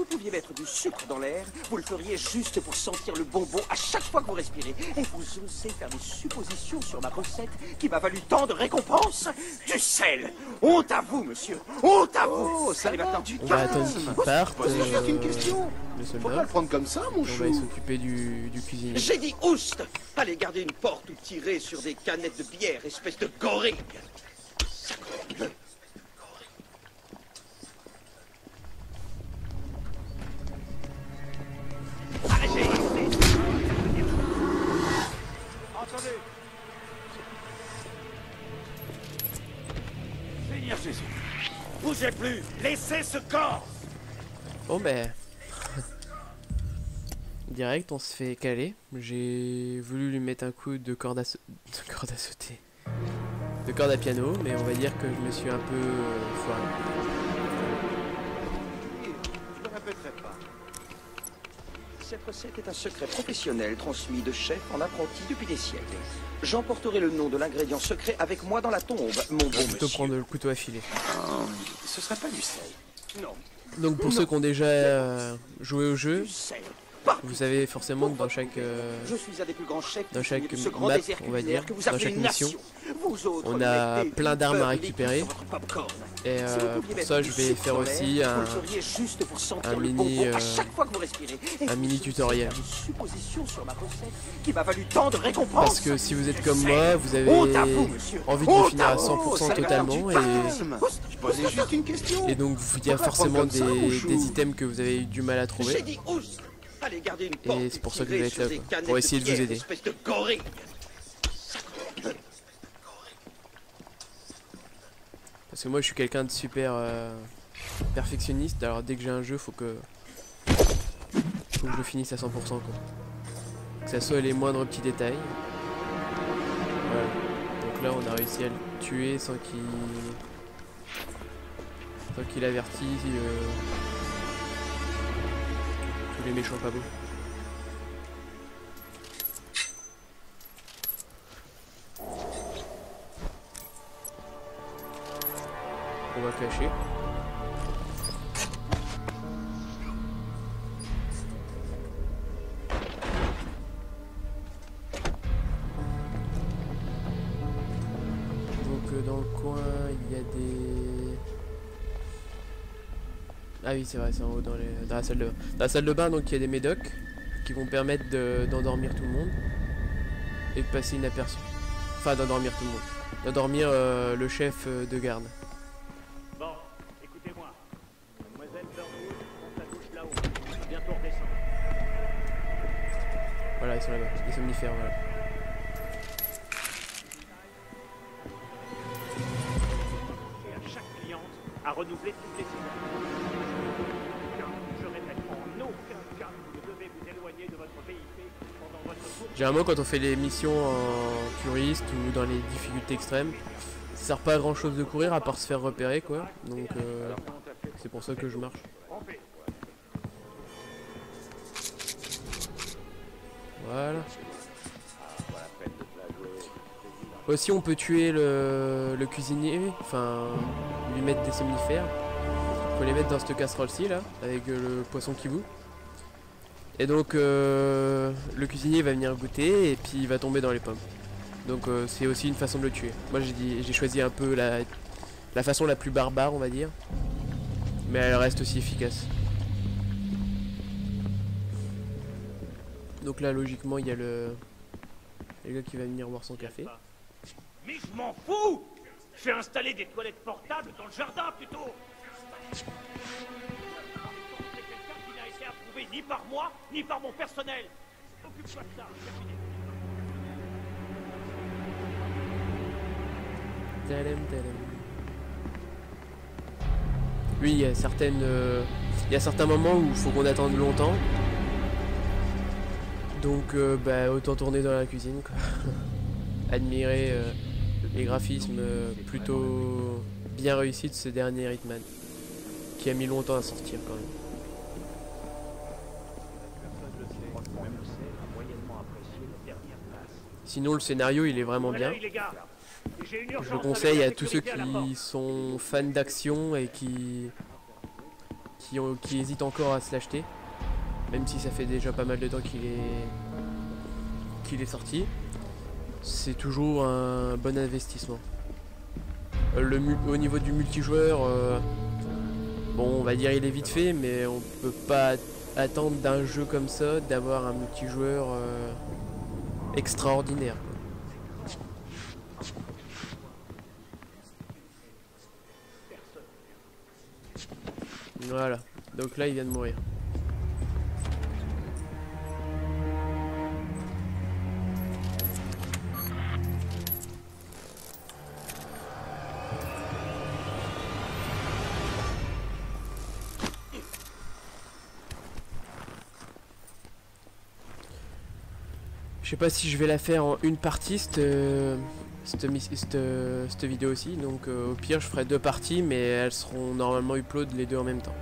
vous pouviez mettre du sucre dans l'air, vous le feriez juste pour sentir le bonbon à chaque fois que vous respirez. Et vous osez faire des suppositions sur ma recette qui m'a valu tant de récompenses Du sel Honte à vous, monsieur Honte à vous Oh, ça Allez maintenant, du On va attendre qu'il parte. Posez juste une euh, question. Le Faut pas le prendre comme ça, mon On va chou. s'occuper du, du cuisinier. J'ai dit oust Allez garder une porte ou tirer sur des canettes de bière, espèce de gorille Allez, Bougez plus Laissez ce corps Bon ben... Direct, on se fait caler. J'ai voulu lui mettre un coup de corde à, corde à sauter. De corde à piano, mais on va dire que je me suis un peu euh. Cette recette est un secret professionnel transmis de chef en apprenti depuis des siècles. J'emporterai le nom de l'ingrédient secret avec moi dans la tombe, mon bon monsieur. prendre le couteau affilé. Euh, ce serait pas du sel. Non, Donc pour ceux qui ont déjà euh, joué au jeu, vous savez forcément que dans chaque... euh, dans chaque map, on va dire, que vous dans chaque mission, on a plein d'armes à récupérer. Et euh, pour ça, je vais faire aussi un, un mini, euh, un mini tutoriel. Parce que si vous êtes comme moi, vous avez envie de finir à à vous. 100% ça va, totalement et, donc il y a forcément des, des items que vous avez eu du mal à trouver. Allez garder une porte c'est pour ça que je vais être là, Pour essayer de vous aider. Espèce de gorille. Parce que moi je suis quelqu'un de super euh, perfectionniste, alors dès que j'ai un jeu, faut que, faut que je le finisse à 100% quoi. Que ça soit les moindres petits détails. Voilà. Donc là on a réussi à le tuer sans qu'il sans qu'il avertisse euh, tous les méchants pas beaux. On va cacher. Ah oui, c'est vrai, c'est en haut dans, les- dans la salle de bain. Dans la salle de bain, donc il y a des médocs qui vont permettre de- d'endormir tout le monde et de passer inaperçu. Enfin, d'endormir tout le monde. D'endormir euh, le chef euh, de garde. Bon, écoutez-moi. Mademoiselle Burnwood, la douche là-haut. Bientôt redescendre. Voilà, ils sont là-bas, les somnifères, voilà. Et à chaque cliente, à renouveler toutes les semaines. Généralement, quand on fait les missions en touriste ou dans les difficultés extrêmes, ça sert pas à grand chose de courir à part se faire repérer, quoi. Donc, euh, c'est pour ça que je marche. Voilà. Aussi, on peut tuer le, cuisinier, enfin, lui mettre des somnifères. Faut les mettre dans cette casserole-ci, là, avec euh, le poisson qui bout. Et donc, euh, le cuisinier va venir goûter et puis il va tomber dans les pommes. Donc, euh, c'est aussi une façon de le tuer. Moi, j'ai j'ai choisi un peu la, façon la plus barbare, on va dire. Mais elle reste aussi efficace. Donc là, logiquement, il y a le, gars qui va venir boire son café. Mais je m'en fous Je vais installer des toilettes portables dans le jardin plutôt ni par moi, ni par mon personnel Occupe-toi de ça. Oui, il y a certaines, euh, il y a certains moments où il faut qu'on attende longtemps. Donc, euh, bah, autant tourner dans la cuisine, quoi. Admirer euh, les graphismes plutôt bien réussis de ce dernier Hitman, qui a mis longtemps à sortir quand même. Sinon, le scénario, il est vraiment bien. Je le conseille à tous ceux qui sont fans d'action et qui qui qui, ont- qui hésitent encore à se l'acheter, même si ça fait déjà pas mal de temps qu'il est qu'il est sorti, c'est toujours un bon investissement. Euh, Le au niveau du multijoueur, euh, bon, on va dire il est vite fait, mais on peut pas attendre d'un jeu comme ça d'avoir un multijoueur euh, extraordinaire. Voilà, donc là il vient de mourir. Je sais pas si je vais la faire en une partie cette, euh, cette, mis- cette, euh, cette vidéo aussi, donc euh, au pire je ferai deux parties mais elles seront normalement upload les deux en même temps.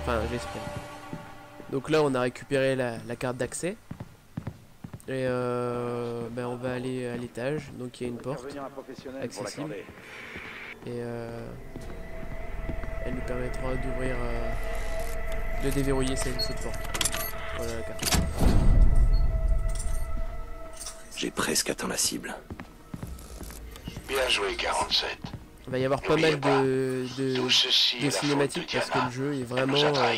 Enfin j'espère. Donc là on a récupéré la, la carte d'accès. Et euh, ben, on va aller à l'étage, donc il y a une porte accessible. et euh, elle nous permettra d'ouvrir, euh, de déverrouiller cette, cette porte. Voilà la carte. J'ai presque atteint la cible. Bien joué, 47. Il va y avoir pas mal de, cinématiques parce que le jeu est vraiment euh,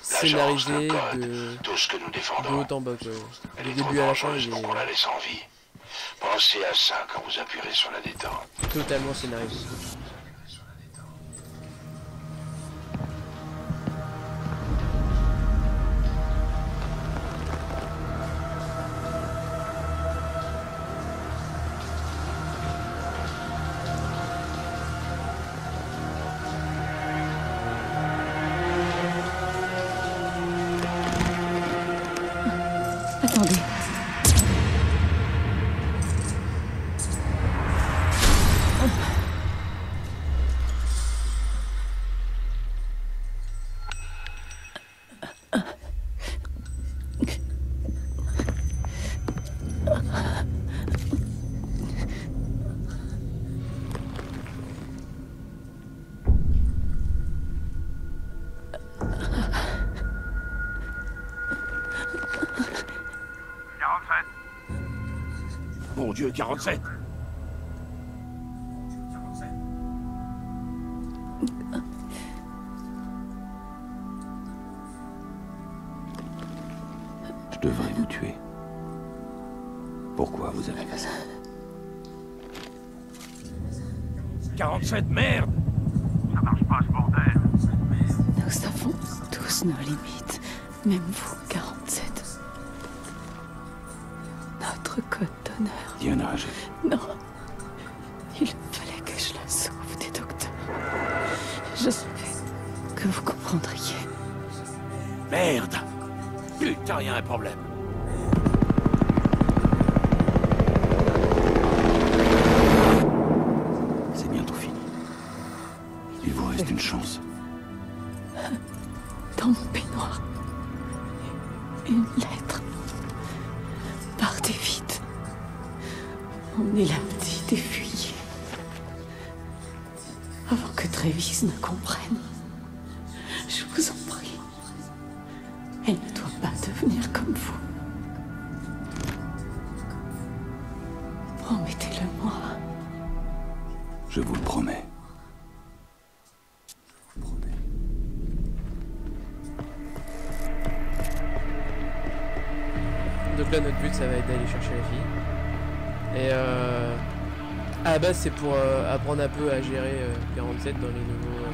scénarisé de, Tout ce que nous de défendons. haut en bas. Quoi. Elle Du début à la fin, il pour la en vie. Pensez à ça quand vous appuierez sur la détente. totalement scénarisé. Dieu, 47 Je devrais vous tuer. Pourquoi vous avez fait ça? 47, merde Ça marche pas ce bordel Nous avons tous nos limites. Même vous, 47. Notre code d'honneur. Diana, j'ai... Non. Il fallait que je la sauve des docteurs. Je savais que vous comprendriez. Merde Putain, y a un problème. C'est bientôt fini. Il vous reste une chance. Dans mon peignoir. Une lettre. Partez vite. On est l'a dit et fuyez. Avant que Trévis ne comprenne. Je vous en prie. Elle ne doit pas devenir comme vous. Promettez-le-moi. Je vous le promets. Donc là, notre but, ça va être d'aller chercher la fille. Et euh, à la base, c'est pour euh, apprendre un peu à gérer euh, 47 dans les nouveaux.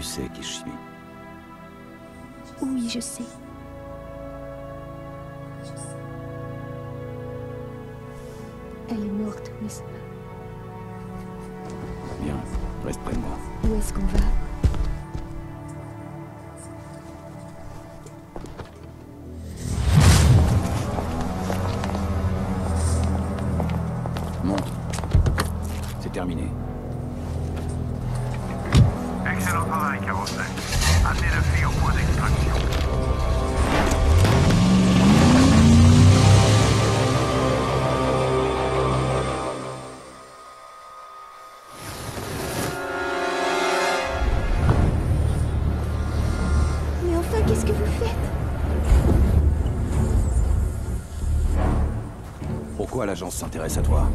Tu sais qui je suis. Oui, je sais. Elle est morte, n'est-ce pas? Bien, reste près de moi. Où est-ce qu'on va? Excellent travail, 47. Amenez la fille au point d'extraction. Mais enfin, qu'est-ce que vous faites Pourquoi l'agence s'intéresse à toi?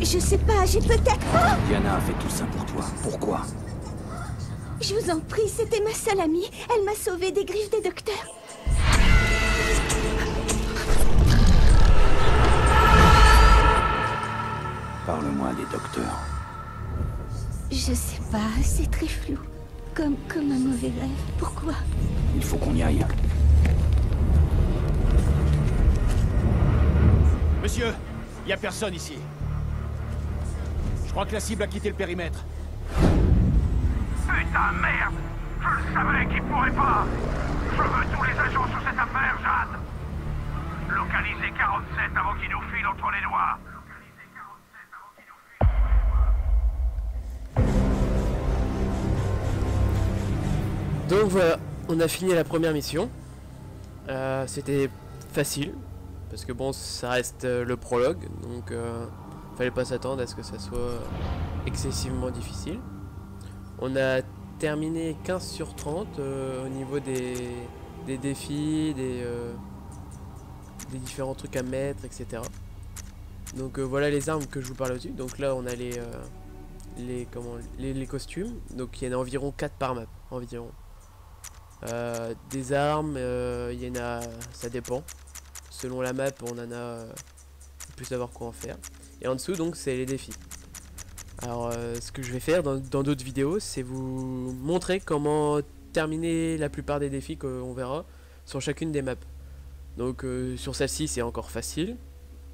Je sais pas, j'ai peut-être... Diana a fait tout ça pour toi. Pourquoi? Je vous en prie, c'était ma seule amie. Elle m'a sauvée des griffes des docteurs. Parle-moi des docteurs. Je sais pas, c'est très flou. Comme, comme un mauvais rêve. Pourquoi? Il faut qu'on y aille. Monsieur, y a personne ici. Je crois que la cible a quitté le périmètre. Putain, merde Je le savais qu'il pourrait pas Je veux tous les agents sur cette affaire, Jeanne Localisez 47 avant qu'il nous file entre les doigts Localisez 47 avant qu'il nous file entre les doigts Donc voilà, on a fini la première mission. Euh, C'était facile, parce que bon, ça reste euh, le prologue, donc euh, fallait pas s'attendre à ce que ça soit excessivement difficile. On a terminé 15 sur 30 euh, au niveau des, des défis, des, euh, différents trucs à mettre, etc. Donc euh, voilà les armes que je vous parle au-dessus. Donc là on a les, les, comment, les, costumes. Donc il y en a environ 4 par map. Environ. Des armes, il y en a, ça dépend. Selon la map, on en a, peut savoir quoi en faire. Et en dessous, donc, c'est les défis. Alors, euh, ce que je vais faire dans d'autres vidéos, c'est vous montrer comment terminer la plupart des défis qu'on verra sur chacune des maps. Donc, euh, sur celle-ci, c'est encore facile.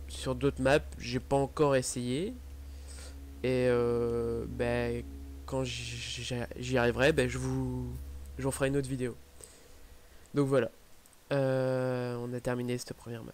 Sur d'autres maps, j'ai pas encore essayé. Et euh, ben, quand j'y j'y arriverai, ben, je vous, j'en ferai une autre vidéo. Donc voilà. Euh, on a terminé cette première map.